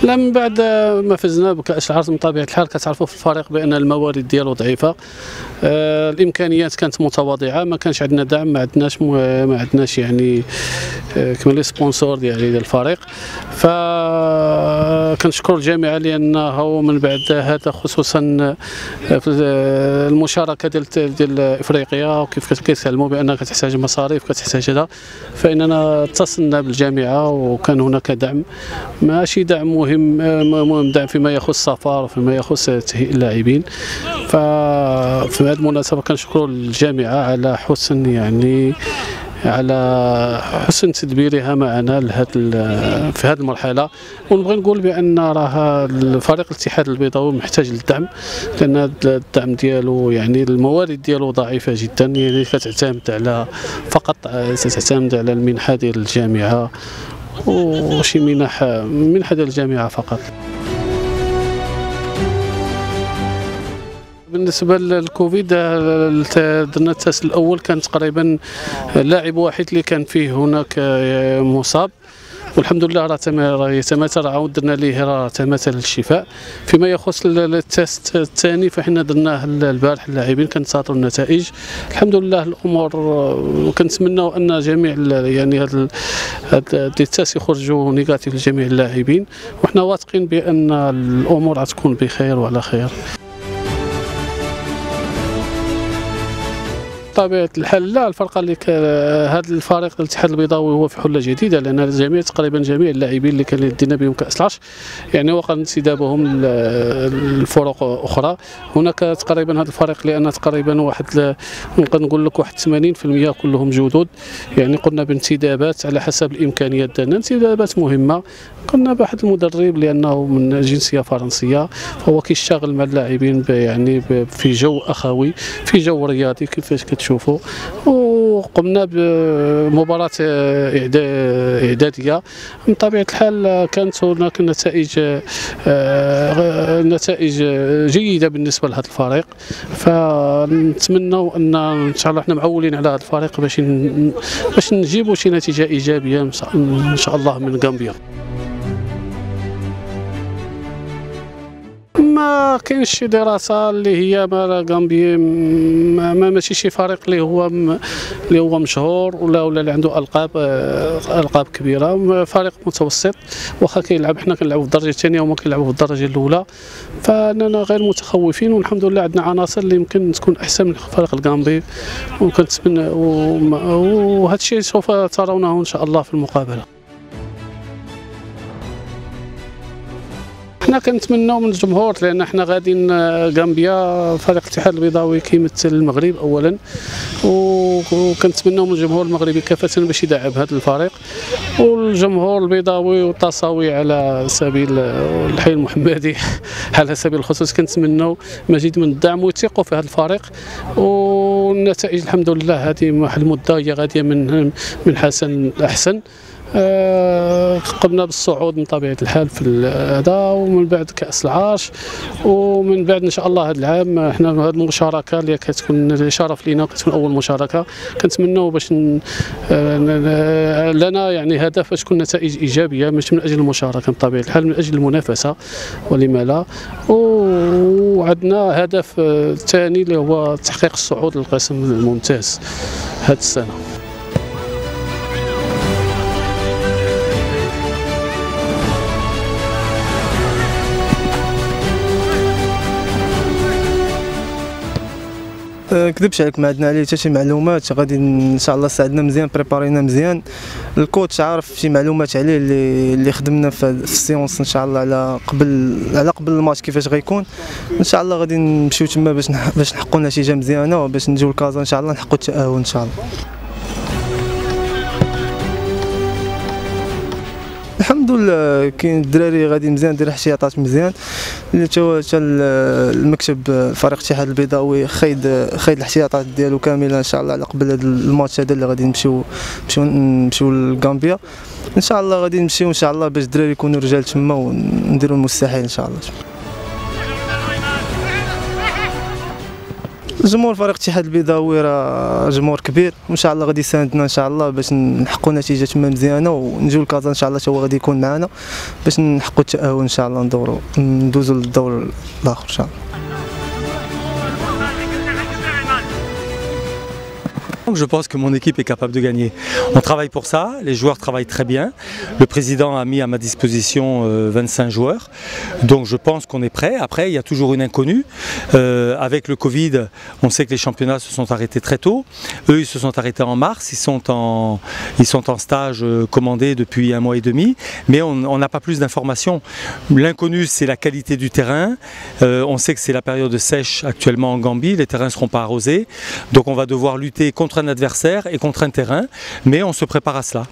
حنا من بعد ما فزنا بكأس العرب من طبيعة الحال كتعرفوا في الفريق بأن الموارد ديالو ضعيفة. آه الإمكانيات كانت متواضعة ما كانش عندنا دعم ما عندناش ما عندناش يعني آه كما لي سبونسور ديال ديال الفريق كنشكر الجامعة لأنه من بعد هذا خصوصا في المشاركة ديال ديال إفريقيا وكيف كيسلموا بأنها كتحتاج مصاريف كتحتاج هذا. فإننا اتصلنا بالجامعة وكان هناك دعم. ماشي دعم مهم. مهم دعم فيما يخص السفر وفيما يخص تهيئ اللاعبين. ففي هذه المناسبة كنشكر الجامعة على حسن يعني على حسن تدبيرها معنا لهذا في هذه المرحلة. ونبغي نقول بأن راه الفريق الاتحاد البيضاوي محتاج للدعم لأن الدعم ديالو يعني الموارد ديالو ضعيفة جدا يعني كتعتمد على فقط تعتمد على المنحة ديال الجامعة. وشي منح منحه ديال الجامعة فقط. بالنسبة للكوفيد درنا التست الأول كان تقريبا لاعب واحد اللي كان فيه هناك مصاب. والحمد لله راه يتماثل عاود درنا ليه راه تماثل الشفاء. فيما يخص التيست الثاني فحنا درناه البارح اللاعبين كنتظروا النتائج. الحمد لله الأمور وكنتمناو أن جميع يعني هذا ال test يخرجوا négatif لجميع اللاعبين. وحنا واثقين بأن الأمور غتكون بخير وعلى خير. بطبيعة الحال لا الفرقه اللي هذا الفريق الاتحاد البيضاوي هو في حلة جديدة لأن الجميع تقريبا جميع اللاعبين اللي كان دينا بهم كأس العرش يعني وقع انتدابهم الفرق أخرى. هناك تقريبا هذا الفريق لأن تقريبا واحد نقدر نقول لك واحد 80% كلهم جدد يعني قلنا بانتدابات على حسب الإمكانيات ديالنا. انتدابات مهمة قلنا بواحد المدرب لأنه من جنسية فرنسية فهو كيشتغل مع اللاعبين يعني في جو أخوي في جو رياضي كيفاش كتشوفوا وقمنا بمباراة إعدادية. من طبيعه الحال كانت هناك نتائج نتائج جيدة بالنسبة لهذا الفريق. فنتمنوا أن إن شاء الله إحنا معولين على هذا الفريق باش باش نجيبوا شي نتيجة إيجابية إن شاء الله من غامبيا. ما كاينش شي دراسة اللي هي ما غامبي ما ماشي شي فريق اللي هو اللي هو مشهور ولا ولا اللي عنده ألقاب ألقاب كبيرة. فريق متوسط واخا كيلعب حنا كنلعبوا في الدرجة الثانية وما كيلعبوا في الدرجة الأولى. فأننا غير متخوفين والحمد لله عندنا عناصر اللي يمكن تكون أحسن من فريق الغامبي. وكنتمنى وهذا الشيء سوف ترونه إن شاء الله في المقابلة. حنا كنتمناو من الجمهور لأن حنا غاديين غامبيا فريق الاتحاد البيضاوي كيمثل المغرب اولا وكنتمناو من الجمهور المغربي كافة باش يدعم هذا الفريق. والجمهور البيضاوي والتصاوي على سبيل الحي المحمدي على سبيل الخصوص كنتمناو مزيد من الدعم ويثقوا في هذا الفريق. والنتائج الحمد لله هذه واحد المدة هي غادية من من حسن لاحسن آه قمنا بالصعود من طبيعة الحال في هذا ومن بعد كأس العرش ومن بعد إن شاء الله هذا العام إحنا هذه المشاركة اللي كتكون شرف لينا كتكون أول مشاركة. كنتمنوا باش آه لنا يعني هدف باش تكون نتائج إيجابية مش من أجل المشاركة بطبيعه الحال من أجل المنافسة ولما لا. وعندنا هدف ثاني اللي هو تحقيق الصعود للقسم الممتاز هذه السنة. كذبش عليك ما عندنا عليه حتى شي معلومات غادي إن شاء الله ساعدنا مزيان بريبارينا مزيان. الكوتش عارف شي معلومات عليه اللي اللي خدمنا في, السيونس إن شاء الله على قبل على قبل الماتش كيفاش غيكون. إن شاء الله غادي نمشيو تما باش باش نحققوا نتيجة مزيانة وباش نجيو لكازا إن شاء الله نحققوا التأهل إن شاء الله. الحمد لله كاين الدراري غادي مزيان دير احتياطات مزيان. تا المكتب فريق الاتحاد البيضاوي خيد خيد الاحتياطات ديالو كاملة إن شاء الله على قبل هذا الماتش هذا اللي غادي نمشيو نمشيو نمشيو لغامبيا. إن شاء الله غادي نمشيو إن شاء الله باش الدراري يكونوا رجال تما ونديروا المستحيل إن شاء الله. جمهور فريق الاتحاد البيضاوي راه جمهور كبير وإن شاء الله غادي يساندنا إن شاء الله باش نحققوا نتيجة تما مزيانة ونجيو لكازا إن شاء الله هو غادي يكون معنا باش نحققوا التأهل إن شاء الله ندوروا ندوزوا للدور الآخر إن شاء الله. Je pense que mon équipe est capable de gagner. On travaille pour ça, les joueurs travaillent très bien. Le président a mis à ma disposition 25 euh, joueurs. Donc je pense qu'on est prêt. Après, il y a toujours une inconnue. Euh, avec le Covid, on sait que les championnats se sont arrêtés très tôt. Eux, ils se sont arrêtés en mars. Ils sont en, ils sont en stage euh, commandé depuis un mois et demi. Mais on n'a pas plus d'informations. L'inconnu, c'est la qualité du terrain. on sait que c'est la période sèche actuellement en Gambie. Les terrains ne seront pas arrosés. Donc on va devoir lutter contre un adversaire et contre un terrain, mais on se prépare à cela.